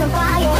这瓜油。